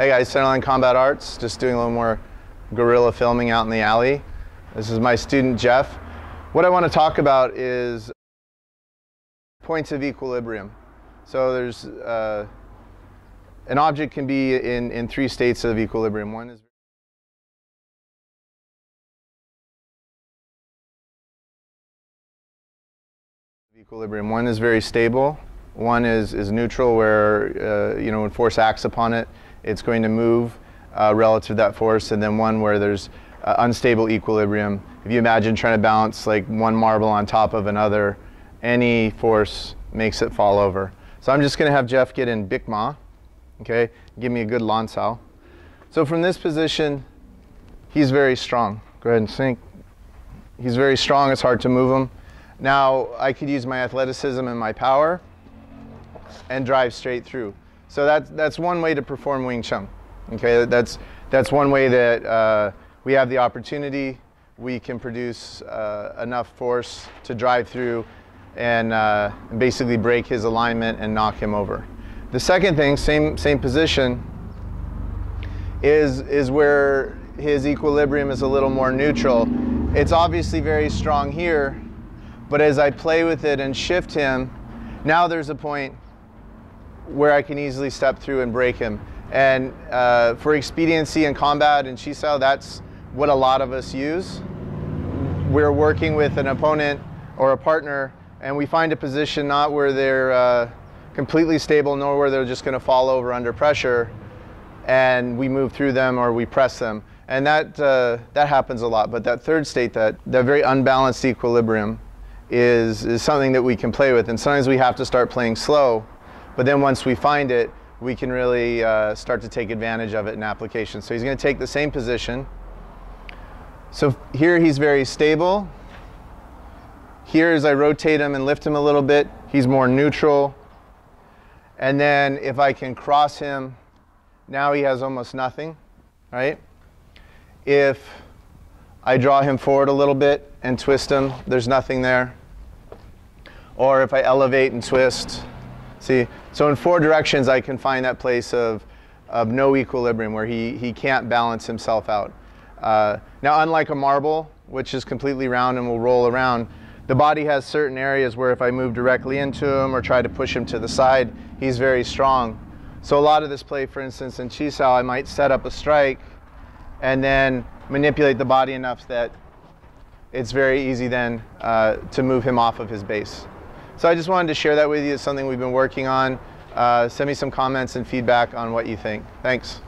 Hey guys, Centerline Combat Arts, just doing a little more guerrilla filming out in the alley. This is my student Jeff. What I want to talk about is points of equilibrium. So there's uh, an object can be in, in three states of equilibrium. One is equilibrium. One is very stable. One is, is neutral where, uh, you know, when force acts upon it, it's going to move uh, relative to that force, and then one where there's uh, unstable equilibrium. If you imagine trying to balance like one marble on top of another, any force makes it fall over. So I'm just going to have Jeff get in Bikma, okay, give me a good Lansao. So from this position, he's very strong. Go ahead and sink. He's very strong, it's hard to move him. Now I could use my athleticism and my power and drive straight through. So that's, that's one way to perform Wing Chun. Okay, that's, that's one way that uh, we have the opportunity. We can produce uh, enough force to drive through and uh, basically break his alignment and knock him over. The second thing, same, same position, is, is where his equilibrium is a little more neutral. It's obviously very strong here, but as I play with it and shift him, now there's a point where I can easily step through and break him. And uh, for expediency in combat and Chisao, that's what a lot of us use. We're working with an opponent or a partner, and we find a position not where they're uh, completely stable, nor where they're just going to fall over under pressure, and we move through them or we press them. And that, uh, that happens a lot. But that third state, that, that very unbalanced equilibrium, is, is something that we can play with. And sometimes we have to start playing slow but then once we find it, we can really uh, start to take advantage of it in application. So he's going to take the same position. So here he's very stable. Here as I rotate him and lift him a little bit, he's more neutral. And then if I can cross him, now he has almost nothing, right? If I draw him forward a little bit and twist him, there's nothing there. Or if I elevate and twist, See, so in four directions I can find that place of, of no equilibrium where he, he can't balance himself out. Uh, now unlike a marble, which is completely round and will roll around, the body has certain areas where if I move directly into him or try to push him to the side, he's very strong. So a lot of this play, for instance, in Chisao, I might set up a strike and then manipulate the body enough that it's very easy then uh, to move him off of his base. So I just wanted to share that with you. It's something we've been working on. Uh, send me some comments and feedback on what you think. Thanks.